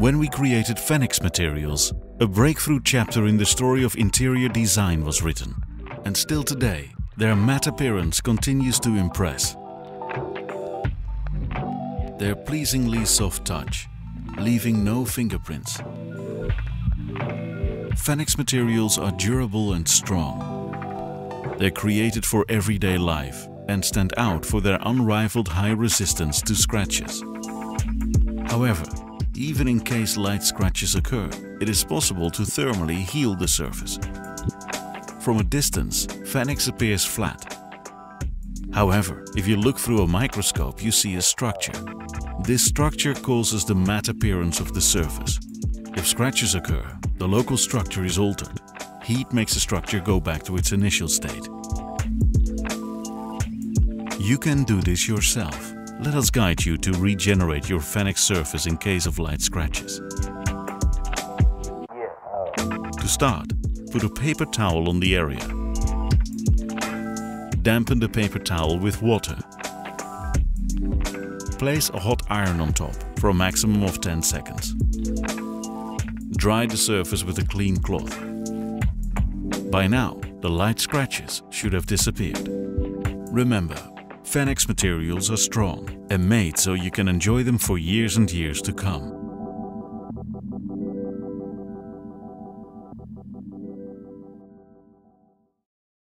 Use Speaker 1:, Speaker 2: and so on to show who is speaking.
Speaker 1: When we created FENIX Materials, a breakthrough chapter in the story of interior design was written. And still today, their matte appearance continues to impress. Their pleasingly soft touch, leaving no fingerprints. FENIX materials are durable and strong. They're created for everyday life and stand out for their unrivaled high resistance to scratches. However, even in case light scratches occur, it is possible to thermally heal the surface. From a distance, FENIX appears flat. However, if you look through a microscope, you see a structure. This structure causes the matte appearance of the surface. If scratches occur, the local structure is altered. Heat makes the structure go back to its initial state. You can do this yourself. Let us guide you to regenerate your FENIX surface in case of light scratches. To start, put a paper towel on the area. Dampen the paper towel with water. Place a hot iron on top for a maximum of 10 seconds. Dry the surface with a clean cloth. By now, the light scratches should have disappeared. Remember, FENIX materials are strong and made so you can enjoy them for years and years to come.